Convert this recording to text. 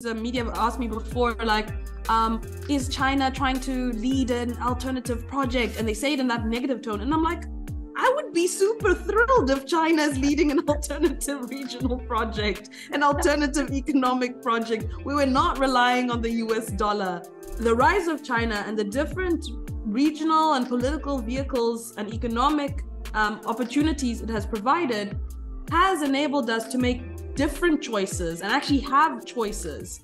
the media asked me before, like, um, is China trying to lead an alternative project? And they say it in that negative tone. And I'm like, I would be super thrilled if China is leading an alternative regional project, an alternative economic project. We were not relying on the US dollar. The rise of China and the different regional and political vehicles and economic um, opportunities it has provided has enabled us to make different choices and actually have choices